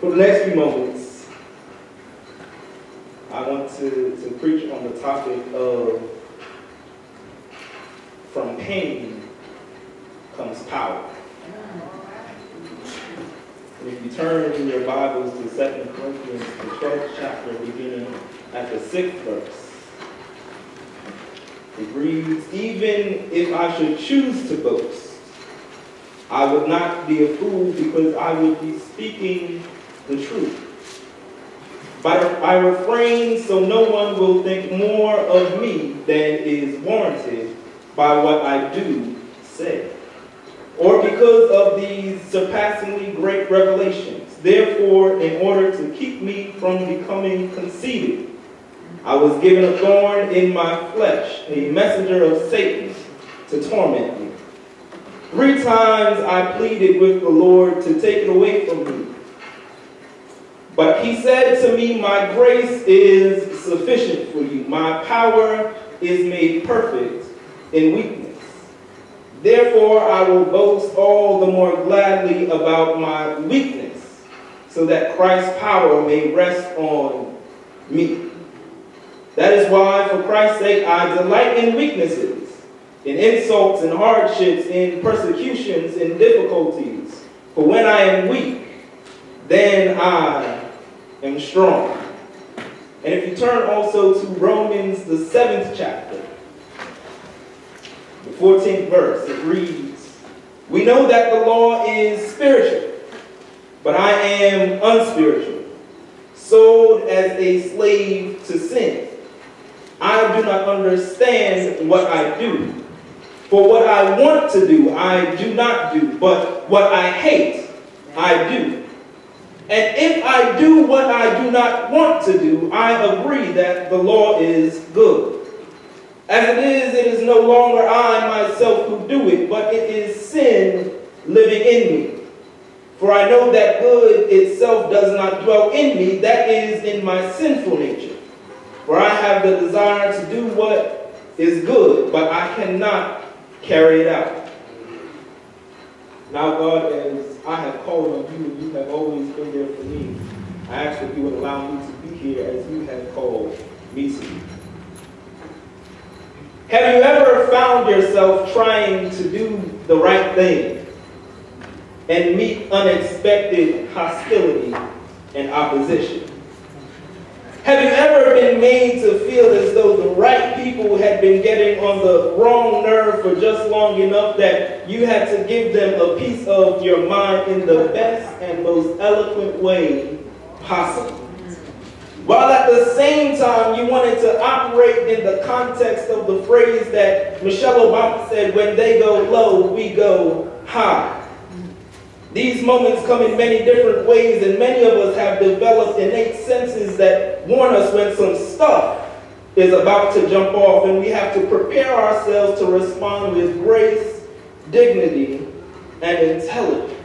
For the next few moments, I want to, to preach on the topic of from pain comes power. And if you turn in your Bibles to 2 Corinthians, the 12th chapter, beginning at the 6th verse, it reads, Even if I should choose to boast, I would not be a fool because I would be speaking the truth. But I refrain so no one will think more of me than is warranted by what I do say, or because of these surpassingly great revelations. Therefore, in order to keep me from becoming conceited, I was given a thorn in my flesh, a messenger of Satan to torment me. Three times I pleaded with the Lord to take it away from me. But he said to me, My grace is sufficient for you. My power is made perfect in weakness. Therefore, I will boast all the more gladly about my weakness, so that Christ's power may rest on me. That is why, for Christ's sake, I delight in weaknesses, in insults and hardships, in persecutions and difficulties. For when I am weak, then I am strong. And if you turn also to Romans, the seventh chapter, the 14th verse, it reads, We know that the law is spiritual, but I am unspiritual, sold as a slave to sin. I do not understand what I do. For what I want to do, I do not do, but what I hate, I do. And if I do what I do not want to do, I agree that the law is good. As it is, it is no longer I myself who do it, but it is sin living in me. For I know that good itself does not dwell in me, that is in my sinful nature. For I have the desire to do what is good, but I cannot carry it out. Now, God, as I have called on you, and you have always been there for me, I ask that you would allow me to be here as you have called me to be. Have you ever found yourself trying to do the right thing and meet unexpected hostility and opposition? Have you ever been made to feel as though the right people had been getting on the wrong nerve for just long enough that you had to give them a piece of your mind in the best and most eloquent way possible? While at the same time, you wanted to operate in the context of the phrase that Michelle Obama said, when they go low, we go high. These moments come in many different ways, and many of us have developed innate senses that warn us when some stuff is about to jump off, and we have to prepare ourselves to respond with grace, dignity, and intelligence.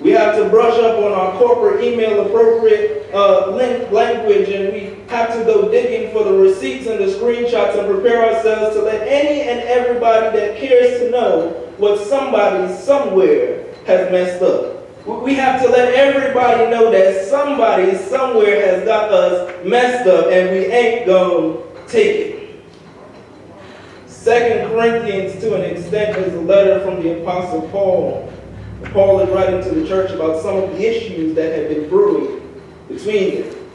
We have to brush up on our corporate email appropriate uh, language and we have to go digging for the receipts and the screenshots and prepare ourselves to let any and everybody that cares to know what somebody somewhere has messed up. We have to let everybody know that somebody somewhere has got us messed up and we ain't going to take it. Second Corinthians, to an extent, is a letter from the Apostle Paul Paul is writing to the church about some of the issues that have been brewing between them.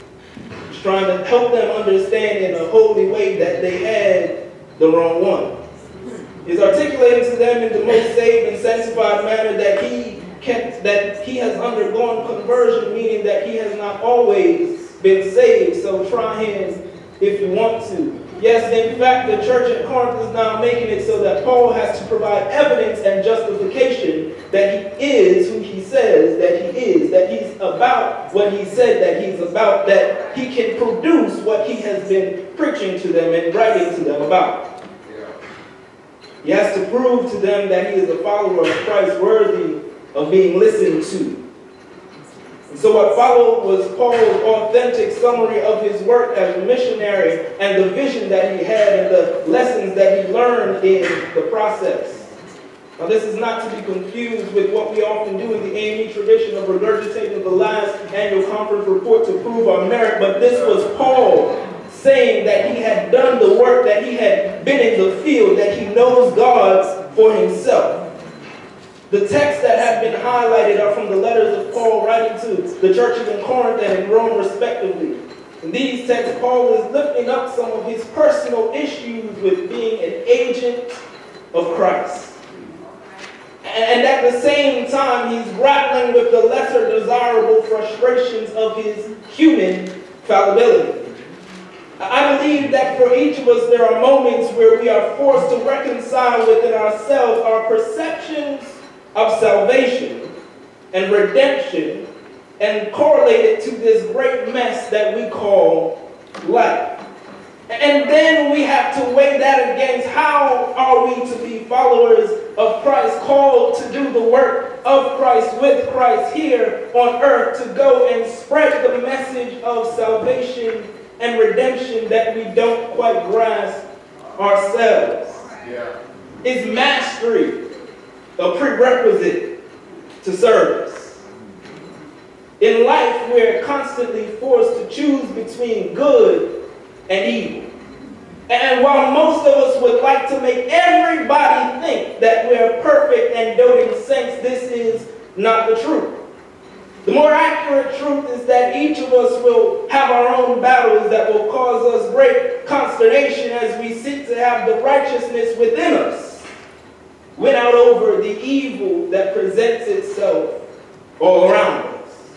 He's trying to help them understand in a holy way that they had the wrong one. He's articulating to them in the most saved and sanctified manner that he kept, that he has undergone conversion, meaning that he has not always been saved. So try him if you want to. Yes, in fact, the church at Corinth is now making it so that Paul has to provide evidence and justification that he is who he says that he is, that he's about what he said that he's about, that he can produce what he has been preaching to them and writing to them about. He has to prove to them that he is a follower of Christ worthy of being listened to. And so what followed was Paul's authentic summary of his work as a missionary and the vision that he had and the lessons that he learned in the process. Now this is not to be confused with what we often do in the AME tradition of regurgitating the last annual conference report to prove our merit, but this was Paul saying that he had done the work, that he had been in the field, that he knows God for himself. The texts that have been highlighted are from the letters of Paul writing to the churches in Corinth and in Rome, respectively. In these texts, Paul is lifting up some of his personal issues with being an agent of Christ. And at the same time, he's grappling with the lesser desirable frustrations of his human fallibility. I believe that for each of us, there are moments where we are forced to reconcile within ourselves our perceptions of salvation and redemption and correlate it to this great mess that we call life. And then we have to weigh that against how are we to be followers of Christ, called to do the work of Christ with Christ here on earth to go and spread the message of salvation and redemption that we don't quite grasp ourselves. Yeah. Is mastery a prerequisite to service? In life, we're constantly forced to choose between good and evil. And while most of us would like to make everybody think that we're perfect and doting saints, this is not the truth. The more accurate truth is that each of us will have our own battles that will cause us great consternation as we seek to have the righteousness within us win out over the evil that presents itself all around us.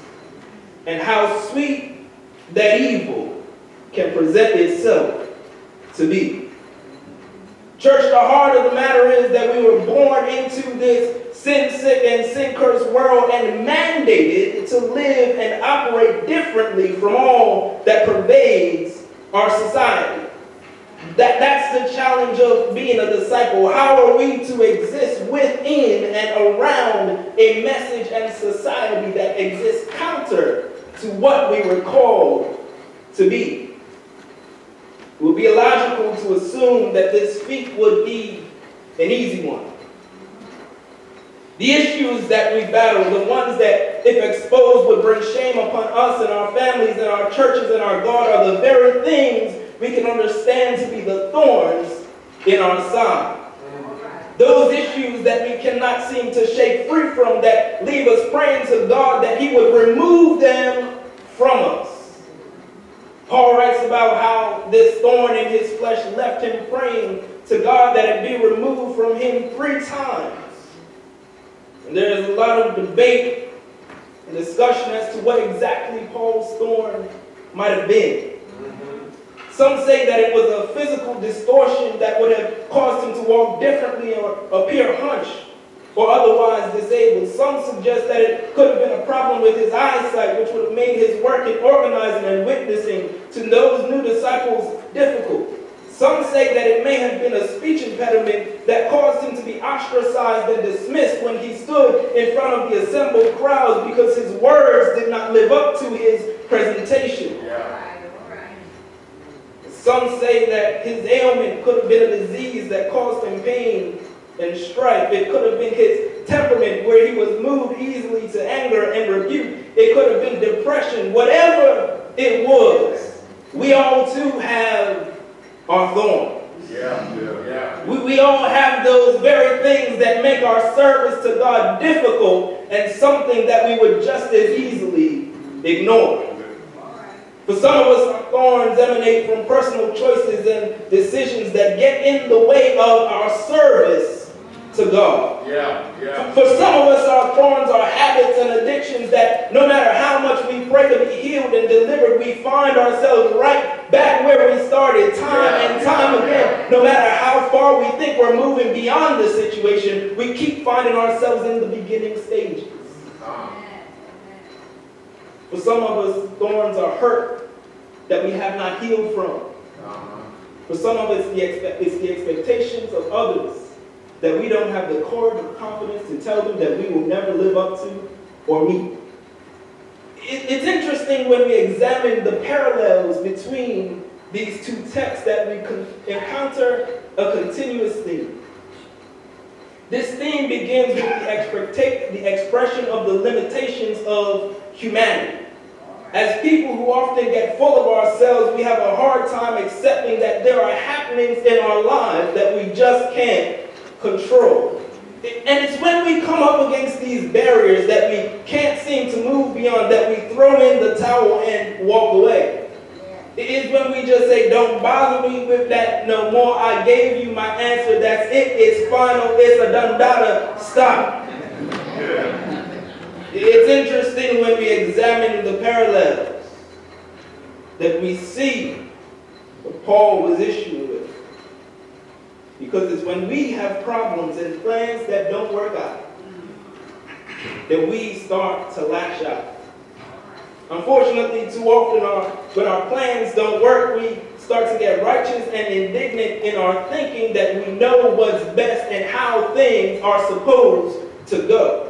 And how sweet that evil can present itself to be. Church, the heart of the matter is that we were born into this sin-sick and sin-cursed world and mandated to live and operate differently from all that pervades our society. That, that's the challenge of being a disciple. How are we to exist within and around a message and society that exists counter to what we were called to be? It would be illogical to assume that this feat would be an easy one. The issues that we battle, the ones that, if exposed, would bring shame upon us and our families and our churches and our God, are the very things we can understand to be the thorns in our side. Those issues that we cannot seem to shake free from that leave us praying to God that He would remove them from us. Paul writes about how this thorn in his flesh left him praying to God that it be removed from him three times. And there is a lot of debate and discussion as to what exactly Paul's thorn might have been. Some say that it was a physical distortion that would have caused him to walk differently or appear hunched or otherwise disabled. Some suggest that it could have been a problem with his eyesight, which would have made his work in organizing and witnessing to those new disciples difficult. Some say that it may have been a speech impediment that caused him to be ostracized and dismissed when he stood in front of the assembled crowds because his words did not live up to his presentation. Yeah. Some say that his ailment could have been a disease that caused him pain and strife. It could have been his temperament where he was moved easily to anger and rebuke. It could have been depression. Whatever it was, we all too have our thorns. Yeah, yeah, yeah. We, we all have those very things that make our service to God difficult and something that we would just as easily ignore. For some of us, our thorns emanate from personal choices and decisions that get in the way of our service to God. Yeah, yeah. For some of us, our thorns are habits and addictions that no matter how much we pray to be healed and delivered, we find ourselves right back where we started time yeah, and time yeah, again. Yeah. No matter how far we think we're moving beyond the situation, we keep finding ourselves in the beginning stages. Uh-huh. For some of us, thorns are hurt that we have not healed from. Uh-huh. For some of us, it's the expectations of others that we don't have the courage or confidence to tell them that we will never live up to or meet. It's interesting when we examine the parallels between these two texts that we encounter a continuous theme. This theme begins with the, the expression of the limitations of humanity. As people who often get full of ourselves, we have a hard time accepting that there are happenings in our lives that we just can't control. And it's when we come up against these barriers that we can't seem to move beyond that we throw in the towel and walk away. It is when we just say, don't bother me with that no more. I gave you my answer. That's it. It's final. It's a done data. Stop. It's interesting when we examine the parallels that we see what Paul was issuing with. Because it's when we have problems and plans that don't work out that we start to lash out. Unfortunately, too often our, when our plans don't work, we start to get righteous and indignant in our thinking that we know what's best and how things are supposed to go.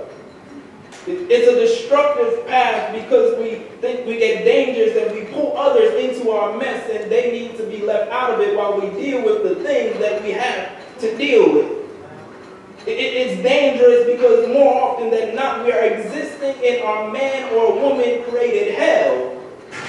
It's a destructive path because we think we get dangerous and we pull others into our mess and they need to be left out of it while we deal with the things that we have to deal with. It's dangerous because more often than not, we are existing in our man or woman created hell,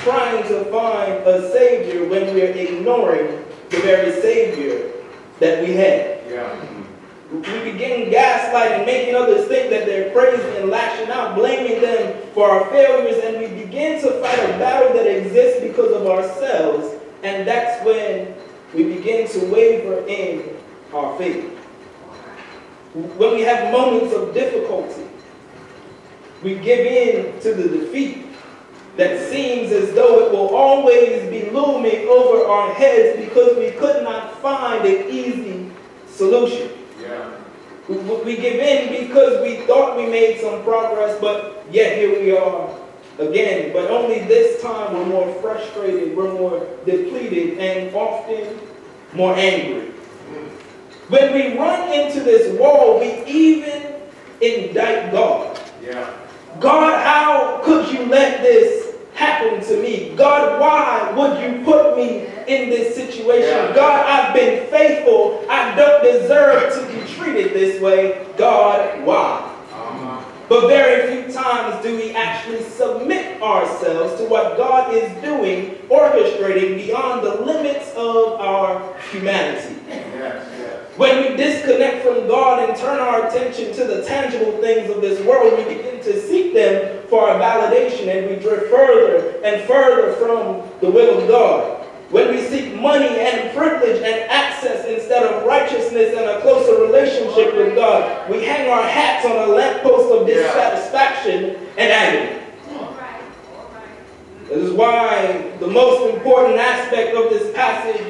trying to find a Savior when we are ignoring the very Savior that we have. Yeah. We begin gaslighting, making others think that they're crazy and lashing out, blaming them for our failures, and we begin to fight a battle that exists because of ourselves, and that's when we begin to waver in our faith. When we have moments of difficulty, we give in to the defeat that seems as though it will always be looming over our heads because we could not find an easy solution. We give in because we thought we made some progress, but yet here we are again. But only this time we're more frustrated, we're more depleted, and often more angry. When we run into this wall, we even indict God. Yeah. God, how could you let this happen to me? God, why would you put me in this situation? God, I've been faithful. I don't deserve to be treated this way. God, why? Uh-huh. But very few times do we actually submit ourselves to what God is doing, orchestrating beyond the limits of our humanity. Yes. When we disconnect from God and turn our attention to the tangible things of this world, we begin to seek them for our validation and we drift further and further from the will of God. When we seek money and privilege and access instead of righteousness and a closer relationship with God, we hang our hats on a lamppost of dissatisfaction and agony. This is why the most important aspect of this passage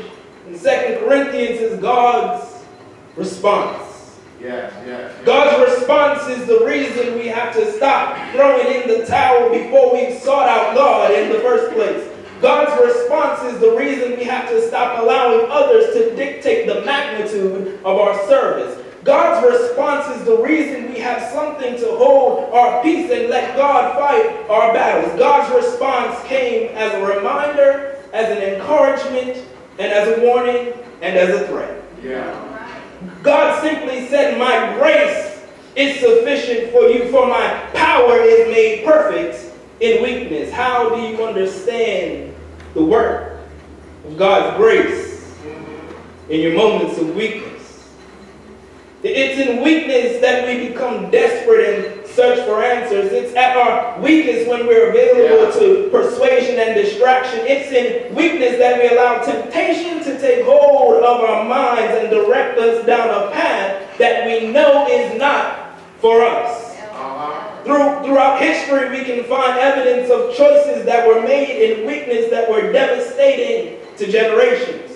in 2 Corinthians is God's response. Yes, yes, yes. God's response is the reason we have to stop throwing in the towel before we've sought out God in the first place. God's response is the reason we have to stop allowing others to dictate the magnitude of our service. God's response is the reason we have something to hold our peace and let God fight our battles. God's response came as a reminder, as an encouragement, and as a warning, and as a threat. Yeah. God simply said, My grace is sufficient for you, for my power is made perfect in weakness. How do you understand the work of God's grace in your moments of weakness? It's in weakness that we become desperate and search for answers. It's at our weakest when we're available yeah. to persuasion and distraction. It's in weakness that we allow temptation to take hold of our minds and direct us down a path that we know is not for us. Uh-huh. Through, throughout history, we can find evidence of choices that were made in weakness that were devastating to generations.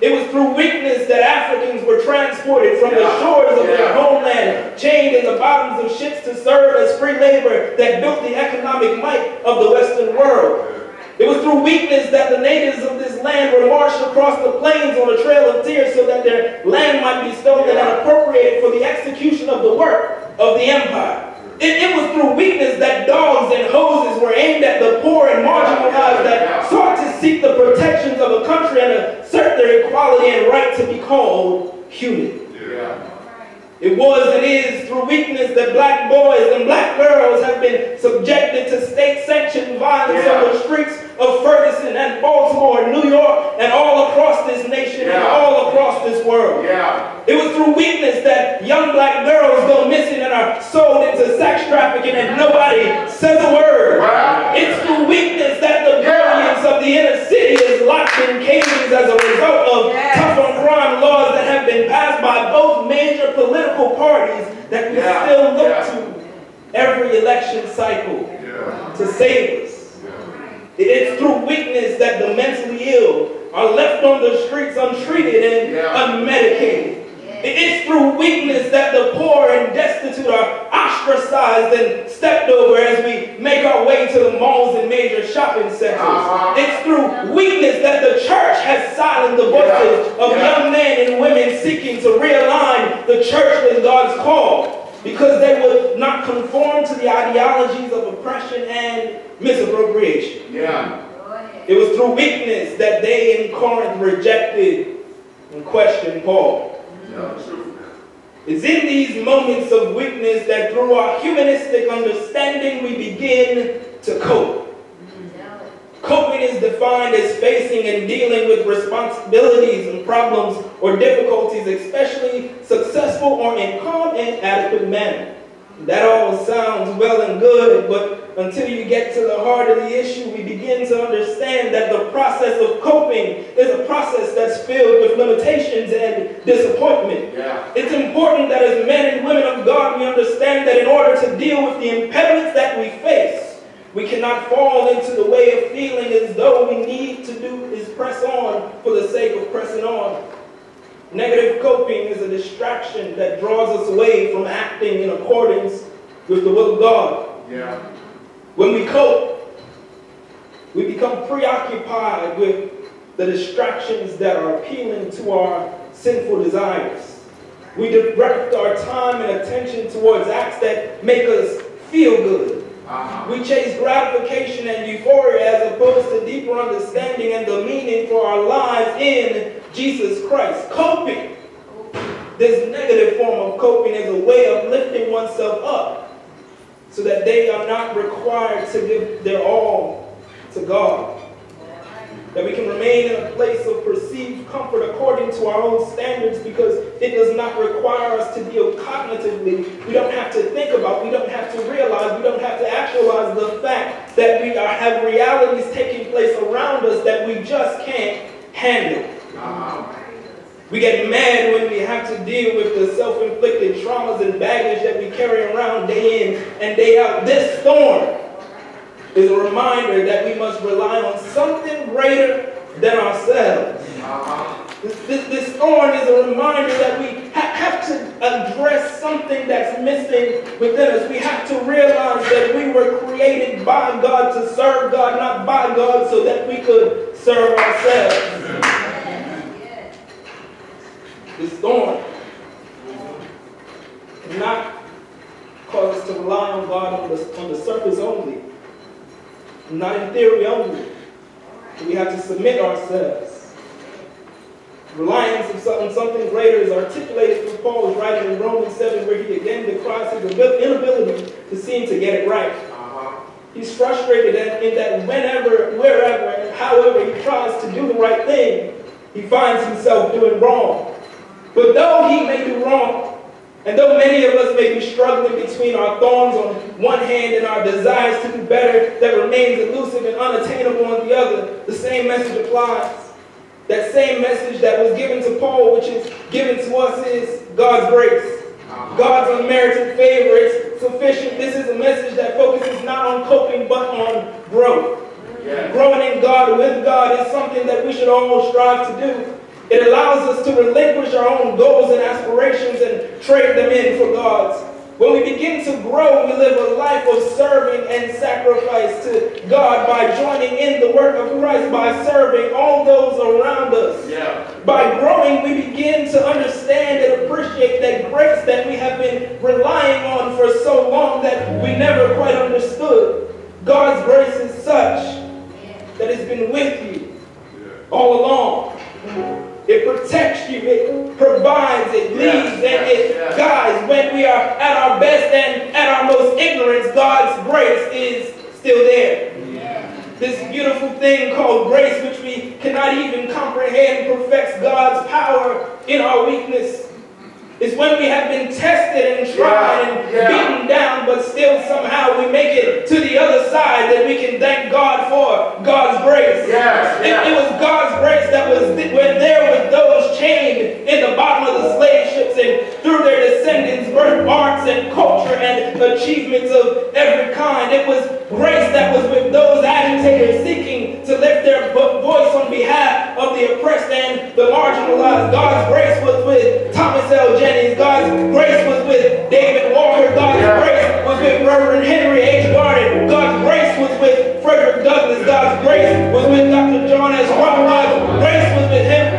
It was through weakness that Africans were transported from the shores of their homeland, chained in the bottoms of ships to serve as free labor that built the economic might of the Western world. It was through weakness that the natives of this land were marched across the plains on a trail of tears so that their land might be stolen and appropriated for the execution of the work of the empire. It, it, was through weakness that dogs and hoses were aimed at the poor and marginalized that sought to seek the protections of a country and assert their equality and right to be called human. Yeah. It was and is through weakness that black boys and black girls have been subjected to state-sanctioned violence yeah. on the streets of Ferguson and Baltimore and New York and all across this nation yeah. and all across this world. Yeah. It was through weakness that young black girls go missing and are sold into sex trafficking and nobody says a word. Wow. It's through weakness that the brilliance of the inner city is locked in cages as a result of yes. tough on crime laws been passed by both major political parties that we yeah. still look yeah. to every election cycle yeah. to save us. It's through weakness that the mentally ill are left on the streets untreated and unmedicated. It's through weakness that the poor and destitute are ostracized and stepped over as we make our way to the malls and major shopping centers. Uh-huh. It's through weakness that the church has silenced the voices yeah. of yeah. young men and women seeking to realign the church with God's call because they would not conform to the ideologies of oppression and misappropriation. Yeah. It was through weakness that they in Corinth rejected and questioned Paul. It's in these moments of weakness that through our humanistic understanding we begin to cope. Coping is defined as facing and dealing with responsibilities and problems or difficulties, especially successful or in calm and adequate manner. That all sounds well and good, but until you get to the heart of the issue, we begin to understand that the process of coping is a process that's filled with limitations and disappointment. Yeah. It's important that as men and women of God, we understand that in order to deal with the impediments that we face, we cannot fall into the way of feeling as though we need to do is press on for the sake of pressing on. Negative coping is a distraction that draws us away from acting in accordance with the will of God. Yeah. When we cope, we become preoccupied with the distractions that are appealing to our sinful desires. We direct our time and attention towards acts that make us feel good. Uh-huh. We chase gratification and euphoria as opposed to deeper understanding and the meaning for our lives in Jesus Christ. Coping. This negative form of coping is a way of lifting oneself up so that they are not required to give their all to God that we can remain in a place of perceived comfort according to our own standards because it does not require us to deal cognitively. We don't have to think about, we don't have to realize, we don't have to actualize the fact that we are, have realities taking place around us that we just can't handle. We get mad when we have to deal with the self-inflicted traumas and baggage that we carry around day in and day out. This storm is a reminder that we must rely on something greater than ourselves. This, this, this, thorn is a reminder that we ha have to address something that's missing within us. We have to realize that we were created by God to serve God, not by God, so that we could serve ourselves. This thorn cannot cause us to rely on God on the, on the surface only not in theory only. We have to submit ourselves. Reliance on something greater is articulated through Paul's writing in Romans 7, where he again decries his inability to seem to get it right. Uh-huh. He's frustrated in that whenever, wherever, and however he tries to do the right thing, he finds himself doing wrong. But though he may do wrong, and though many of us may be struggling between our thorns on one hand and our desires to do better that remains elusive and unattainable on the other, the same message applies. That same message that was given to Paul, which is given to us, is God's grace. God's unmerited favor is sufficient. This is a message that focuses not on coping but on growth. Yeah. Growing in God, with God, is something that we should all strive to do. It allows us to relinquish our own goals and aspirations and trade them in for God's. When we begin to grow, we live a life of serving and sacrifice to God by joining in the work of Christ, by serving all those around us. Yeah. By growing, we begin to understand and appreciate that grace that we have been relying on for so long that we never quite understood. God's grace is such that it's been with you all along. It protects you. It provides. It leads and it guides. When we are at our best and at our most ignorance, God's grace is still there. This beautiful thing called grace, which we cannot even comprehend, perfects God's power in our weakness. It's when we have been tested and tried yeah, and yeah. beaten down, but still somehow we make it to the other side that we can thank God for God's grace. Yes, yeah, it, was God's grace that was th- there with those chained in the bottom of the slave ships and through their descendants, birth arts and culture and achievements of every kind. It was grace that was with those agitators seeking to lift their behalf of the oppressed and the marginalized. God's grace was with Thomas L. Jennings. God's grace was with David Walker. God's grace was with Reverend Henry H. Garnet. God's grace was with Frederick Douglass. God's grace was with Dr. John S. Rock. God's grace was with him,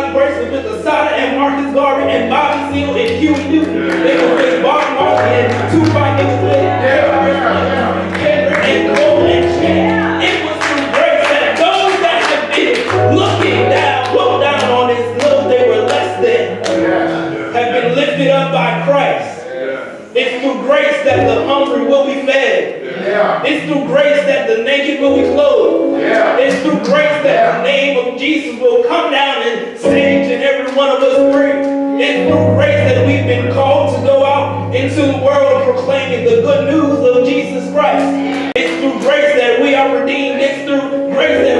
God's grace with Assata and Marcus Garvey and Bobby Seale and Huey Newton. It was with Bob Marley and Tupac. It was with Kendrick and Cole and Chad. It was through grace that those that have been looking down, looked down on as though they were less than, have been lifted up by Christ. It's through grace that the hungry will be fed. It's through grace that the naked will be clothed. It's through grace that the name of Jesus will come down and save each and every one of us free. It's through grace that we've been called to go out into the world proclaiming the good news of Jesus Christ. It's through grace that we are redeemed. It's through grace that